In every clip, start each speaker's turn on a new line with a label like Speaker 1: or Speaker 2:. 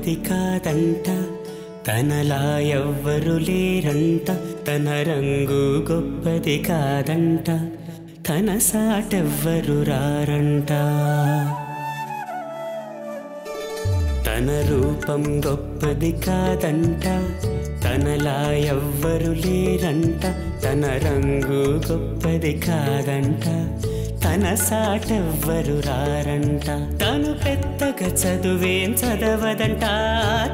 Speaker 1: తనది కాదంట తనలా ఎవ్వరు లేరంట తన రంగు గొప్పది కాదంట తన సాటెవ్వరు రారంట. తన రూపం గొప్పది కాదంట తనలా ఎవ్వరు లేరంట తన రంగు గొప్పది కాదంట. తన సాటెవ్వరు రారంట. తను పెద్దగా చదువేం చదవదంట.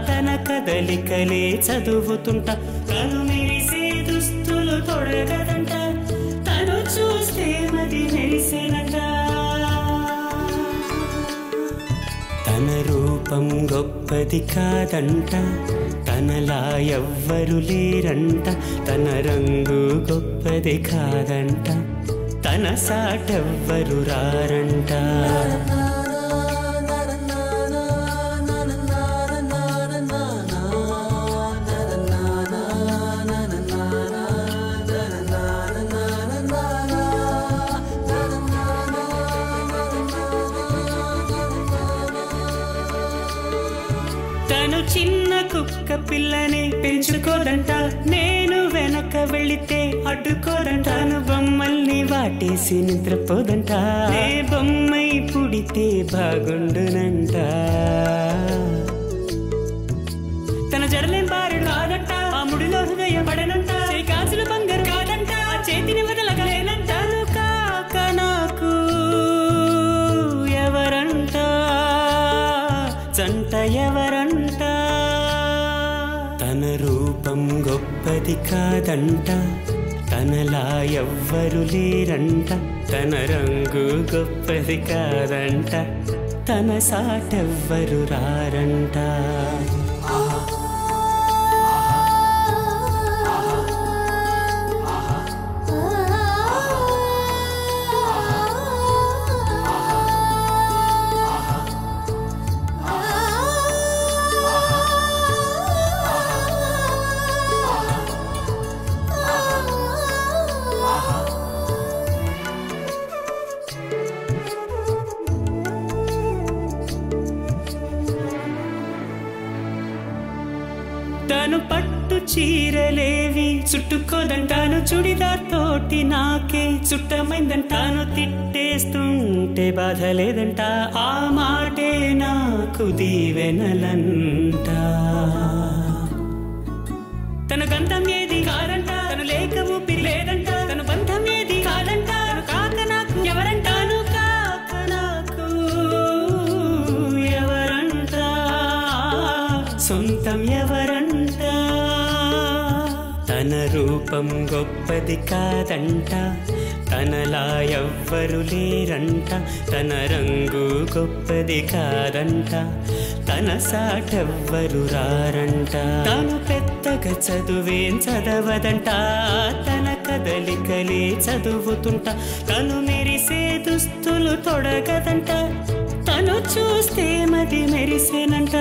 Speaker 1: తన కదలికలే చదువుతుంట. తను మెరిసే దుస్తులు తొడగదంట. తను చూస్తే మది మెరిసేనంట. తన రూపం గొప్పది కాదంట. తనలా ఎవ్వరు లేరంట. తన రంగు గొప్పది కాదంట. మనసాటెవ్వరు రారంట. తను చిన్న కుక్క పిల్లని పెంచుకోదంట. నేను వెనక వెళితే అడ్డుకోదంట. అనుభవం పాటేసి నిద్రపోదంట. బొమ్మై పుడితే బాగుండునంట. తన జడలేం బారుడు కాదంట ఆ ముడిలో హృదయం పడనంట. చేయి బంగారు కాదంట. చేతిని వదలగలేనంట. కాక నాకు ఎవరంట? చంట ఎవరంట? తన రూపం గొప్పది కాదంట. తనలా ఎవ్వరు లేరంట. తన రంగు గొప్పది కాదంట. తన సాటెవ్వరు రారంట. చిక్కోదంటాను చుడిదార్ తోటి నాకే. చుట్టమైందంటాను తిట్టేస్తుంటే బాధ లేదంట ఆ మాటే నాకు దీవెనలంట. తన గంధం ఏది కారంట తన లేక ఊపిరి లేదంట. తన బంధం ఏది కాదంట కాక నాకు ఎవరంటాను కాక నాకు ఎవరంట. సొంతం ఎవరు తన రూపం గొప్పది కాదంట తనలా ఎవ్వరు లేరంట తన రంగు గొప్పది కాదంట తన సాటెవ్వరు రారంట. తను పెద్దగా చదువేం చదవదంట తన కదలికలే చదువుతుంట తను మెరిసే దుస్తులు తొడగదంట తను చూస్తే మది మెరిసేనంట.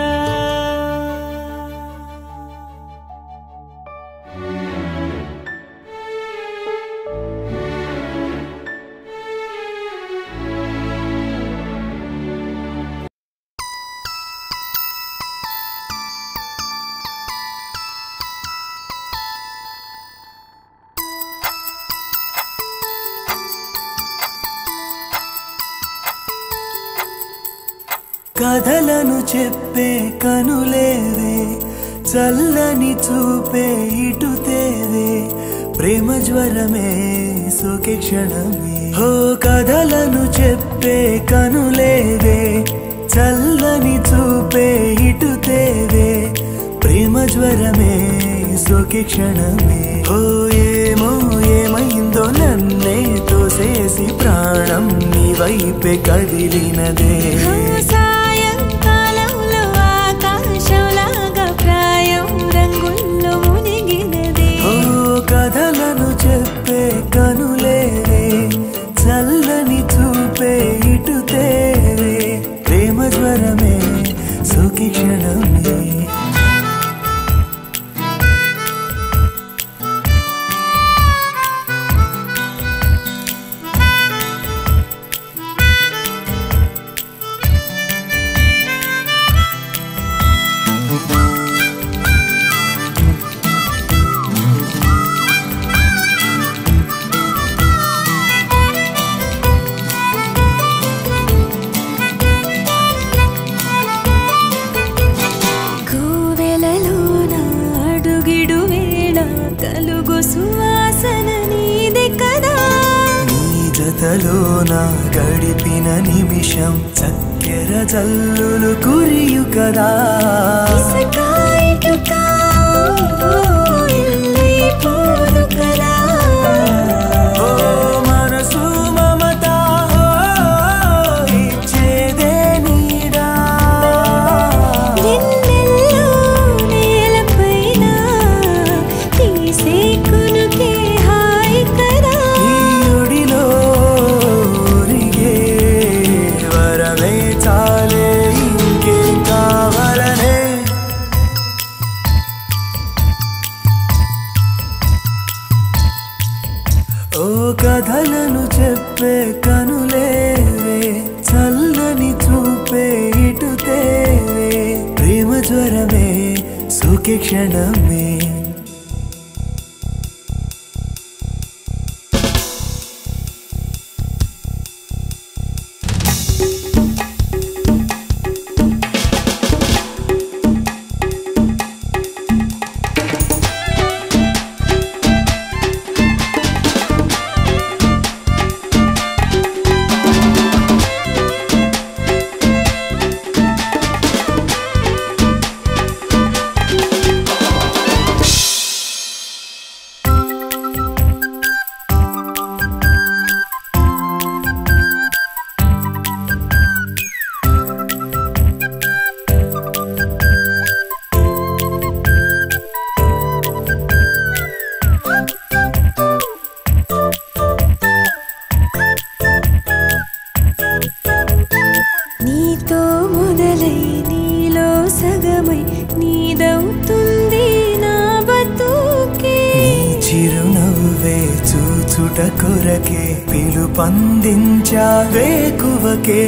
Speaker 2: కథలను చెప్పే కనులేవే చల్లని చూపే ఇటు తేవే ప్రేమ జ్వరమే సోకే క్షణమే. హో కథలను చెప్పే కనులేవే చల్లని చూపే ఇటు తేవే ప్రేమ జ్వరమే సోకే క్షణమే. హో ఏమో ఏమైందో నన్నే తోసేసి ప్రాణం నీ వైపే కదిలినదే. నిమిషం చక్కెర జల్లులు కురియు కదా కొరకే పిలుపందించావే కువకే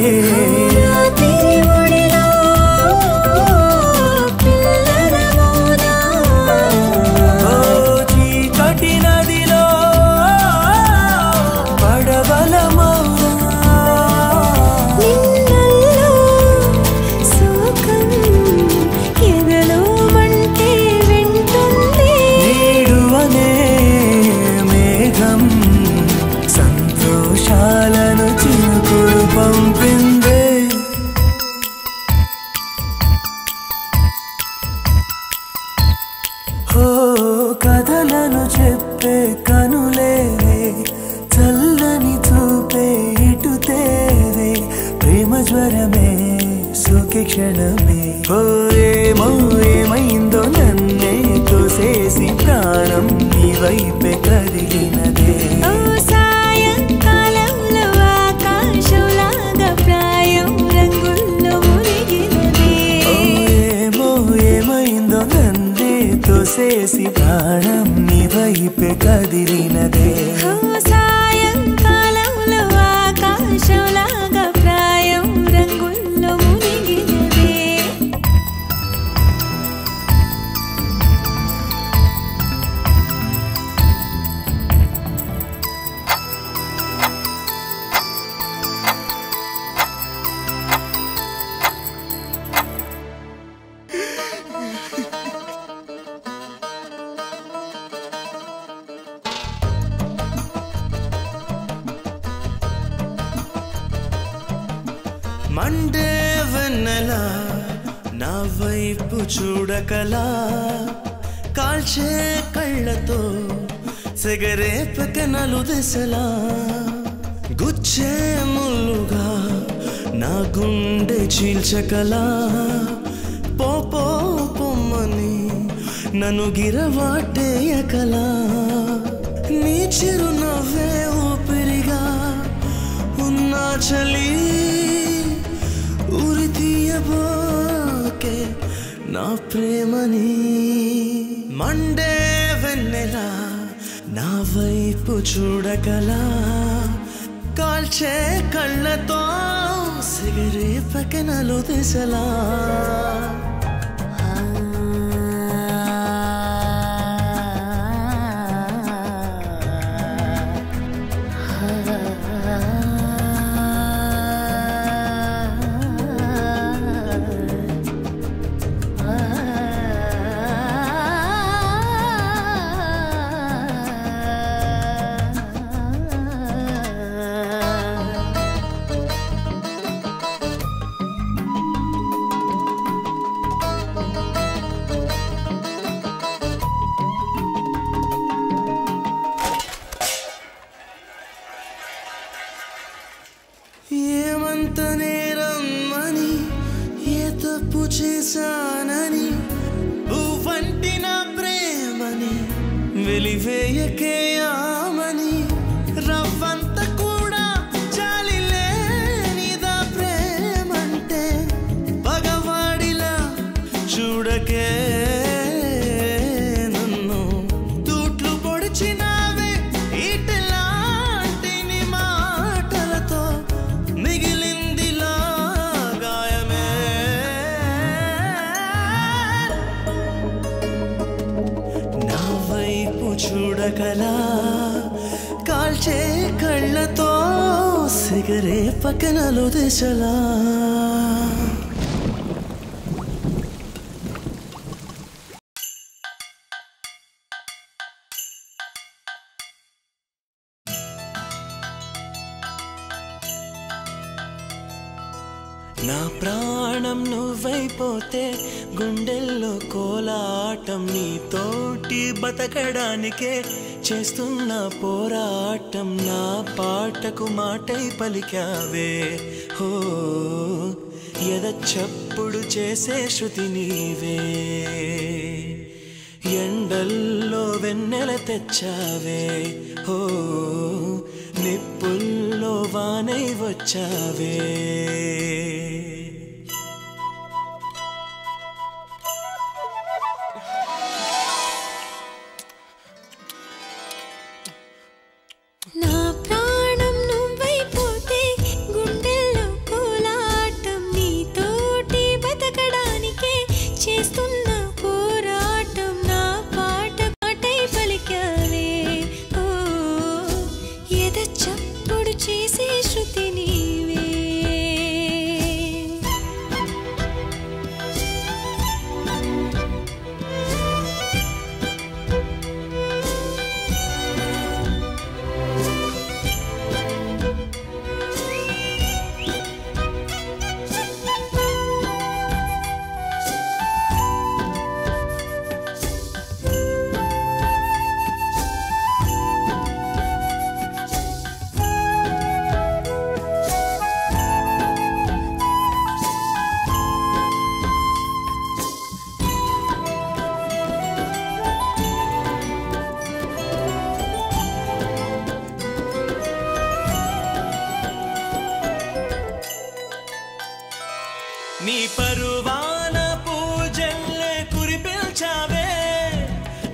Speaker 2: చేసి ప్రాణం నీ వైపు కదిలినదే.
Speaker 3: సాయంకాలంలో
Speaker 2: ఆకాశంలా వైపు చూడకలా కాల్చే కళ్ళతో సెగరేపకనలు దిశలా గుచ్చే ముల్లుగా నా గుండె చీల్చకలా. పోమ్మని పొమ్మని నన్ను గిరవాటేయకలా. నీ చిరు నవ్వే ఊపిరిగా ఉన్నా చలి ఉరి తీయబో నా ప్రేమని మండే వెన్నెలా నా వైపు చూడగలా కాల్చే కళ్ళతో సిగరే పక్కనలు తెసలా ఏమంత నేరమ్మని ఏ తప్పు చేశానని నువ్వంటి నా ప్రేమని వెలివేయకే సిగరే పక్కనలు దిశలా. నా ప్రాణం నువ్వైపోతే గుండెల్లో కోలాటం నీతోటి బతకడానికే చేస్తున్న పోరాటం నా పాటకు మాటై పలికావే. హో ఎద చప్పుడు చేసే శృతి నీవే. ఎండల్లో వెన్నెల తెచ్చావే. హో నిప్పుల్లో వానై వచ్చావే.
Speaker 3: నీ
Speaker 2: పరువాన పూజల్లే కురిపిల్చావే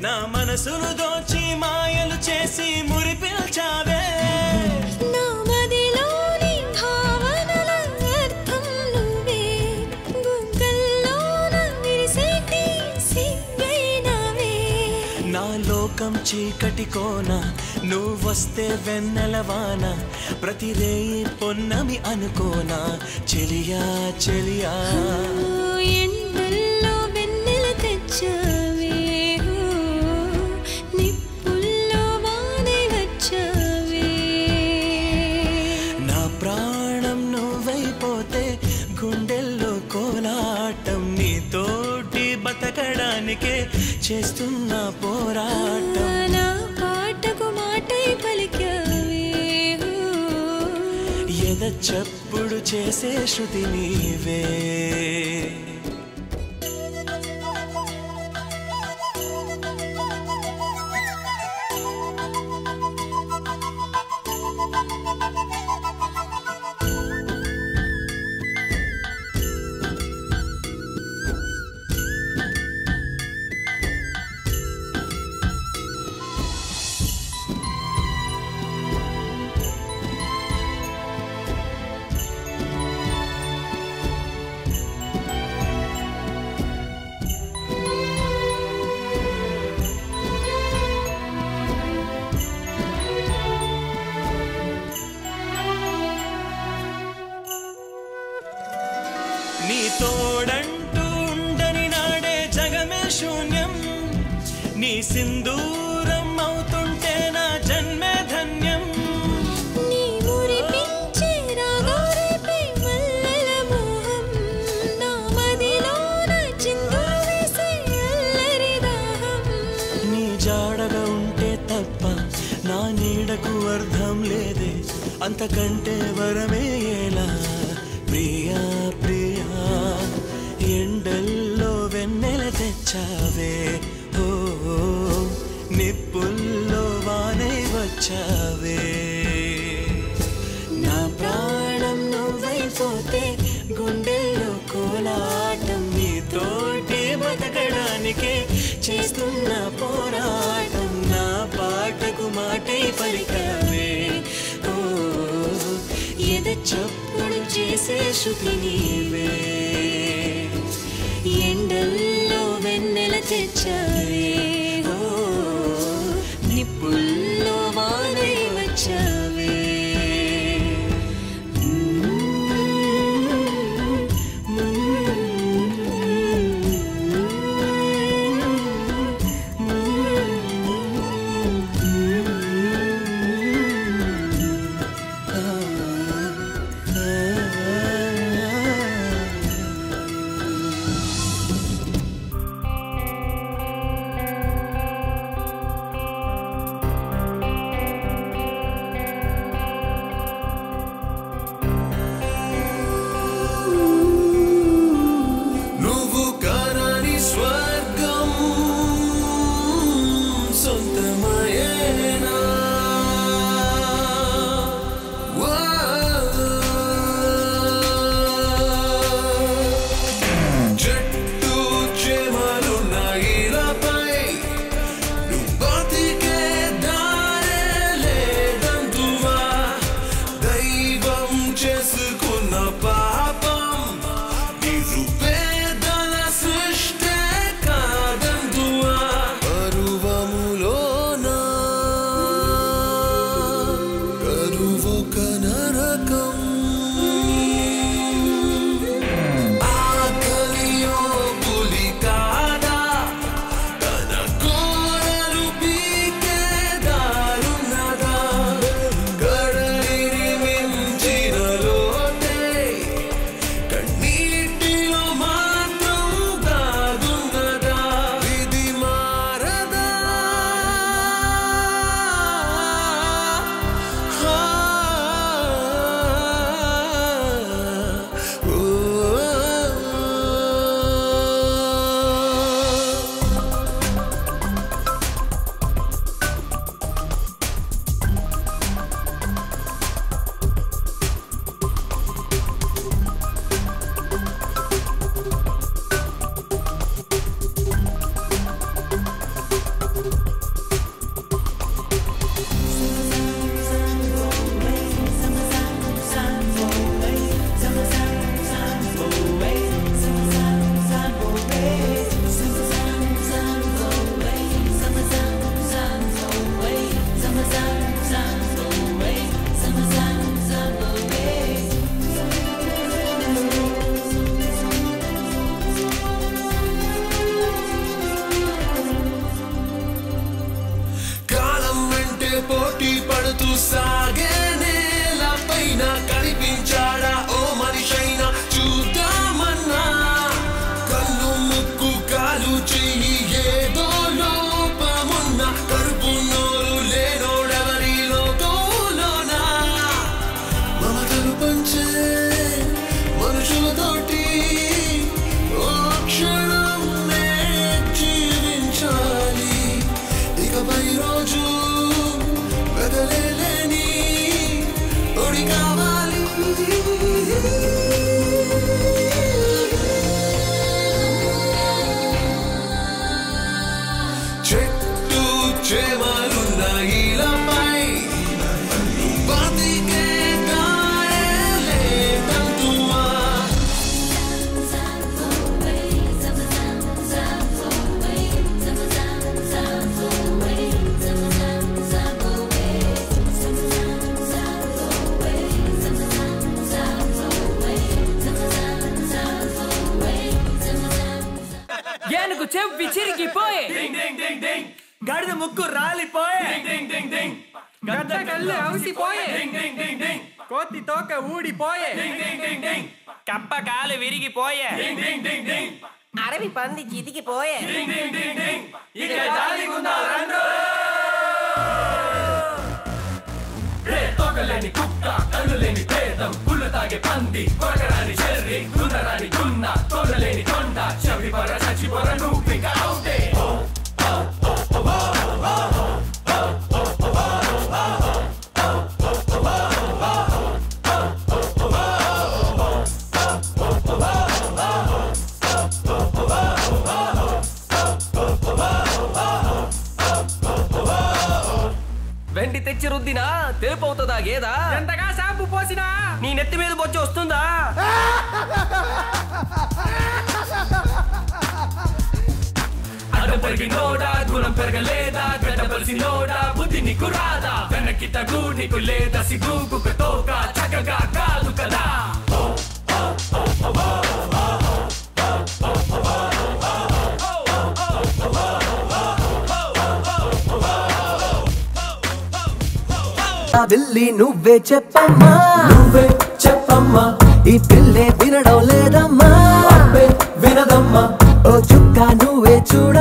Speaker 2: నా మనసును దోచి మాయలు చేసి మురిపిల్చావే
Speaker 3: నా
Speaker 2: లోకం చీకటి కోన నువ్వొస్తే వెన్నెలవాన ప్రతి రేయి పొన్నమి అనుకోనా? చెలియా చెలియా.
Speaker 3: ఎండల్లో వెన్నెల తెచ్చావే. ఓ, నిప్పుల్లో వానై వచ్చావే.
Speaker 2: నా ప్రాణం నువ్వైపోతే గుండెల్లో కోలాటం నీతోటి బతకడానికే చేస్తున్న పోరాటం.
Speaker 3: నా పాటకు
Speaker 2: ఎద చప్పుడు చేసే శృతి నీవే. సింధూరం అవుతుంటే నా జన్మే ధన్యం.
Speaker 3: నీ
Speaker 2: జాడగా ఉంటే తప్ప నా నీడకు అర్థం లేదే. అంతకంటే వరమే ఎలా? ప్రియా ప్రియా. తెచ్చావే నా ప్రాణం నువ్వైపోతే గుండెల్లో కోలాటం నీతోటి బతకడానికే చేస్తున్న పోరాటం నా పాటకు మాటై పలికావే ఓ ఎద చప్పుడు చేసే శృతి నీవే. ఎండల్లో వెన్నెల
Speaker 4: తెచ్చా போட்டி படுத்து சா ஊடி போய கப்ப
Speaker 5: காலு விரிகி போய
Speaker 4: அரவி பந்தி சிதிக்கு போய తొగలేని కుక్క కళ్ళు లేని పేదం గుళ్ళు తాగే పంది కొరకరాని చెర్రి గుందరాని గున్న తోడలేని కొండ చెవి పొర చచ్చి పొర నువ్వు ఇంకా అవుతే
Speaker 6: తెచ్చి రుద్దినా తెలుపు అవుతుందా గేదా?
Speaker 5: ఎంతగా షాంపూ పోసినా?
Speaker 6: నీ నెత్తి మీద బొచ్చి వస్తుందా?
Speaker 5: అడ్డం పెరిగినోడా గుణం పెరగలేదా? గడ్డపలిసినోడా బుద్ధి నీకు రాదా? వెనక్కి తగు నీకు లేదా? సిగ్గు కుక్కతోక చక్కగా కాదు కదా?
Speaker 7: విల్లి నువ్వే చెప్పమ్మా. నువ్వే చెప్పమ్మా. ఈ పిల్లే వినడం లేదమ్మా. వినదమ్మా. ఓ చుక్క నువ్వే చూడమ్మా